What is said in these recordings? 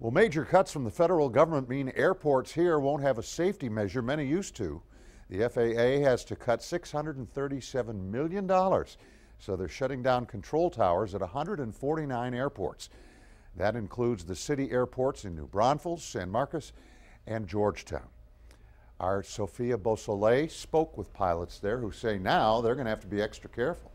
Well, major cuts from the federal government mean airports here won't have a safety measure many used to. The FAA has to cut $637 million, so they're shutting down control towers at 149 airports. That includes the city airports in New Braunfels, San Marcos, and Georgetown. Our Sophia Beausoleil spoke with pilots there who say now they're going to have to be extra careful.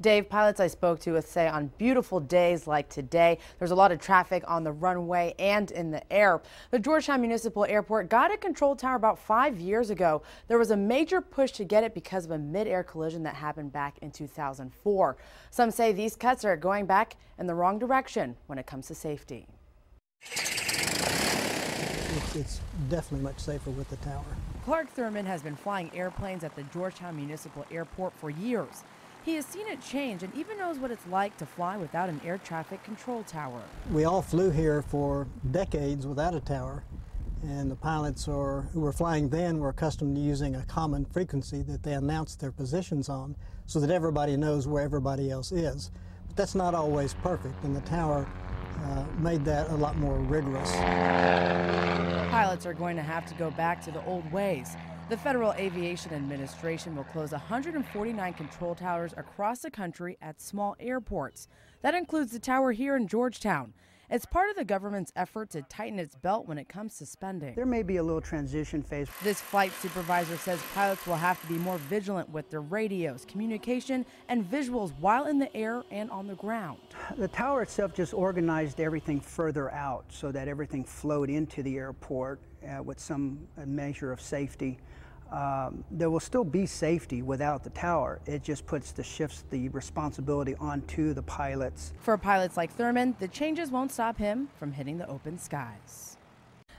Dave, pilots I spoke to say on beautiful days like today, there's a lot of traffic on the runway and in the air. The Georgetown Municipal Airport got a control tower about five years ago. There was a major push to get it because of a mid-air collision that happened back in 2004. Some say these cuts are going back in the wrong direction when it comes to safety. It's, it's definitely much safer with the tower. Clark Thurman has been flying airplanes at the Georgetown Municipal Airport for years. He has seen it change and even knows what it's like to fly without an air traffic control tower. We all flew here for decades without a tower, and the pilots are, who were flying then were accustomed to using a common frequency that they announce their positions on so that everybody knows where everybody else is. But that's not always perfect, and the tower uh, made that a lot more rigorous. Pilots are going to have to go back to the old ways. The Federal Aviation Administration will close 149 control towers across the country at small airports. That includes the tower here in Georgetown. It's part of the government's effort to tighten its belt when it comes to spending. There may be a little transition phase. This flight supervisor says pilots will have to be more vigilant with their radios, communication, and visuals while in the air and on the ground. The tower itself just organized everything further out so that everything flowed into the airport uh, with some measure of safety um, there will still be safety without the tower. It just puts the shifts the responsibility onto the pilots. For pilots like Thurman, the changes won't stop him from hitting the open skies.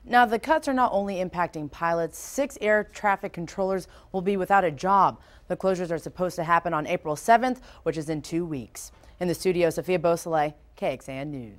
Now, the cuts are not only impacting pilots, six air traffic controllers will be without a job. The closures are supposed to happen on April 7th, which is in two weeks. In the studio, Sophia Beausoleil, KXAN News.